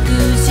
goose.